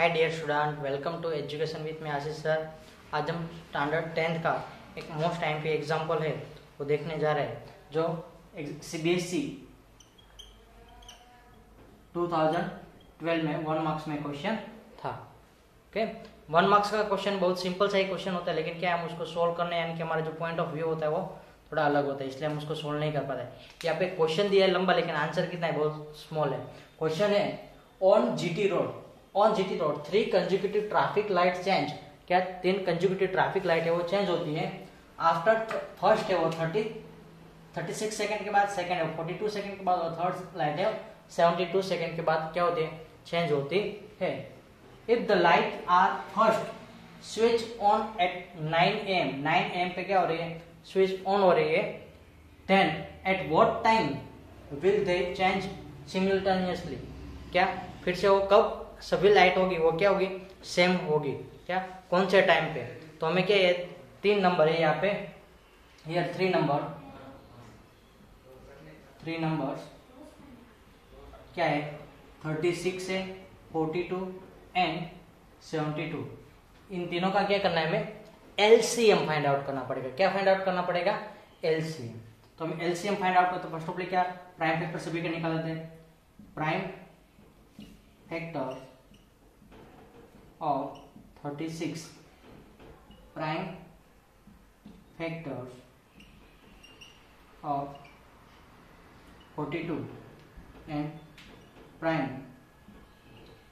Hi dear student welcome to education with me Ashish sir आज हम standard tenth का एक मोस्ट टाइम पे एग्ज़ाम्पल है, वो देखने जा रहे हैं, जो C B S C two में वन मार्क्स में क्वेश्चन था ओके वन मार्क्स का क्वेश्चन बहुत सिंपल सा ही क्वेश्चन होता है, लेकिन क्या हम उसको सोल्व करने यानी कि हमारा जो पॉइंट ऑफ़ व्यू होता है वो थोड़ा अलग होता है, इसलिए हम उसको सोल्व नहीं कर पाते। यहाँ पे क्वेश्चन दिया है लंबा, लेकिन आंसर कितना है? बहुत स्मॉल है। क्वेश्चन है on GT road on GT road three consecutive traffic light change क्या तीन कंजिक्यूटिव ट्रैफ़िक लाइट है, वो चेंज होती है। आफ्टर फ़र्स्ट है वो थर्टी थर्टी सिक्स सेकेंड के बाद सेकेंड है फोर्टी टू सेकेंड के बाद और थर्ड लाइट है। सेवेंटी टू सेकेंड के बाद क्या होती है? चेंज होती है। If the light are first switch on at nine AM nine AM पे क्या हो रही है? स्विच ऑन हो रही है। Then at what time will they change simultaneously क्या? फिर से वो कब? सभी लाइट होगी, वो क्या होगी? सेम होगी, क्या? कौन से टाइम पे? तो हमें क्या ये तीन नंबर है यहाँ पे। ये थ्री नंबर थ्री नंबर्स क्या है? थर्टी सिक्स है forty two and seventy two इन तीनों का क्या करना है हमें? एलसीएम फाइंड आउट करना पड़ेगा। क्या फाइंड आउट करना पड़ेगा? एलसीएम तो हम एलसीएम फाइंड आउट करते फ़र्स्ट ऑफ़ ऑल क्या? प्राइम फैक्टर सभी के निकाल देते हैं। Prime factor of 36 prime factors of 42 and prime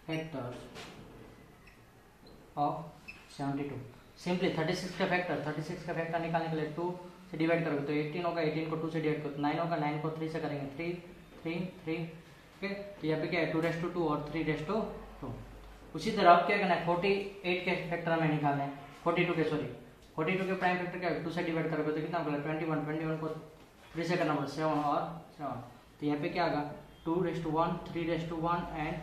factors of 72 simply 36 का फैक्टर 36 का फैक्टर निकालने के लिए 2 से डिवाइड करोगे तो 18 होगा 18 को 2 से डिवाइड करो 9 होगा 9 को 3 से करेंगे 3 3 3 ओके? तो यहाँ पे क्या है? टू रेस टू 2 और थ्री रेस टू 2 उसी तरह अब क्या करना है? 48 के फैक्टर हमें निकालना है। 42 के सॉरी 42 के प्राइम फैक्टर क्या 2 से डिवाइड करोगे तो कितना होगा? 21 21 को थ्री से करना पड़ेगा 7 और सेवन तो यहाँ पे क्या आएगा 2 raise two 1 3 raise two one and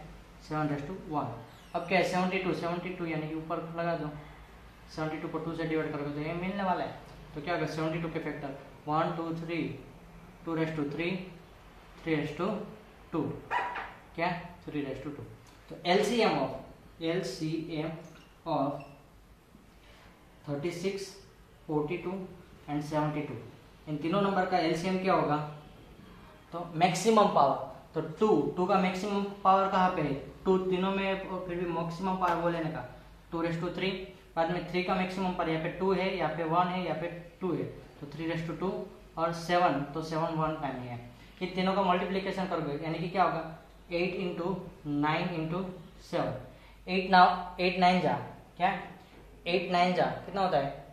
seven raise two 1 अब क्या है? 72 72 यानी कि ऊपर लगा दो। 72 को टू से डिवाइड करोगे तो ये मिलने वाला है। तो क्या होगा? 72 के factor 1 2 3 2 raise two 3 3 raise two 2 क्या? थ्री रेस टू 2 तो LCM of LCM of 36, 42 and 72 इन तीनों नंबर का LCM क्या होगा? तो मैक्सिमम पावर तो टू टू का मैक्सिमम पावर कहाँ पे है? टू तीनों में फिर भी मैक्सिमम पावर वो लेने का। टू रेस टू थ्री बाद में थ्री का मैक्सिमम पावर यहाँ पे टू है यहाँ पे वन है यहाँ पे टू है। तो थ्री रेस टू टू और सेवन तो सेवन वन टाइम है। इन तीनों का मल्टीप्लीकेशन करोगे, यानी कि क्या होगा? Eight into nine into seven eight now eight nine जा। क्या? एट नाइन जा। कितना होता है?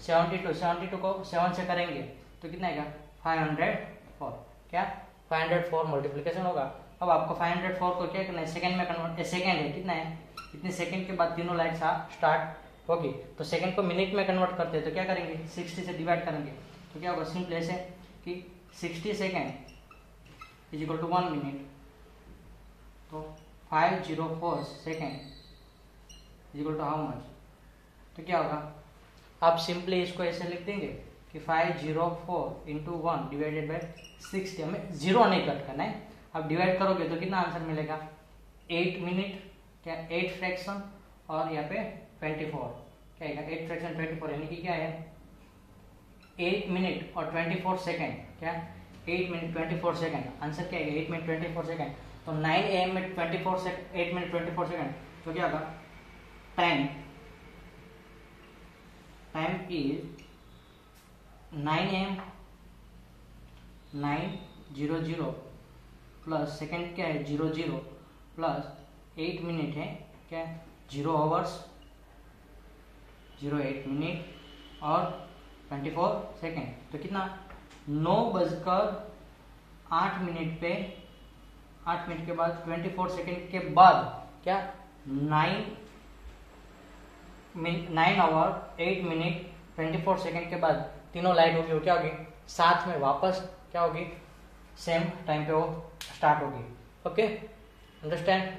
सेवेंटी टू सेवेंटी टू को सेवन से करेंगे तो कितना आएगा? फाइव हंड्रेड फोर क्या? फाइव हंड्रेड फोर मल्टीप्लीकेशन होगा। अब आपको फाइव हंड्रेड फोर को क्या करना है? सेकंड में कन्वर्ट सेकेंड है। कितना है? इतने सेकेंड के बाद तीनों लाइट स्टार्ट होगी। तो सेकंड को मिनट में कन्वर्ट करते हैं तो क्या करेंगे? सिक्सटी से डिवाइड करेंगे। तो क्या होगा? सिंपल ऐसे कि sixty second is equal to one minute. तो five zero four second is equal to how much? तो क्या होगा? आप सिंपली इसको ऐसे लिख देंगे कि five zero four into one divided by sixty. हमें ज़ीरो नहीं कट करना है। आप डिवाइड करोगे तो कितना आंसर मिलेगा? एट मिनट, क्या एट फ्रैक्शन और यहाँ पे ट्वेंटी फोर। क्या एट फ्रैक्शन ट्वेंटी फोर यानी कि क्या है? एट मिनट और ट्वेंटी फोर सेकेंड क्या? Eight minute twenty four second answer क्या है eight minute twenty four second तो नाइन ए एम में twenty four second eight minute twenty four second तो क्या होगा? Time time is nine AM nine zero zero plus second क्या है? Zero zero plus eight minute है, क्या? Zero hours zero eight minute और twenty four second. तो कितना? नौ बजकर आठ मिनट पे, आठ मिनट के बाद, ट्वेंटी फोर सेकेंड के बाद, क्या? Nine nine hour, eight minute, twenty four second के बाद। तीनों लाइट होगी वो क्या होगी? साथ में वापस क्या होगी? सेम टाइम पे वो स्टार्ट होगी। ओके? अंडरस्टैंड?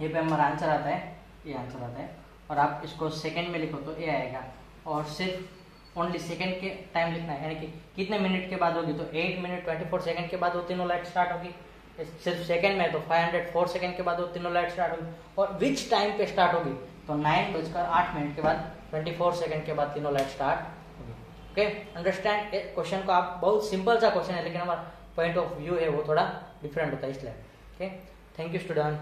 ये पे हमारा आंसर आता है, ये आंसर आता है। और आप इसको सेकेंड में लिखो तो ये आएगा। और सिर्फ़ ओनली सेकेंड के टाइम लिखना है, यानी कि कितने मिनट के बाद होगी? तो eight minute twenty four second के बाद वो तीनों लाइट स्टार्ट होगी। सिर्फ़ सेकंड में तो 504 सेकंड के बाद वो तीनों लाइट स्टार्ट होगी। और विच टाइम पे स्टार्ट होगी? तो नाइन बजकर आठ मिनट के बाद 24 सेकंड के बाद तीनों लाइट स्टार्ट होगी। ओके अंडरस्टैंड क्वेश्चन को आप, बहुत सिंपल सा क्वेश्चन है, लेकिन हमारा पॉइंट ऑफ़ व्यू है, वो थोड़ा डिफरेंट होता है इसलिए। Okay thank you student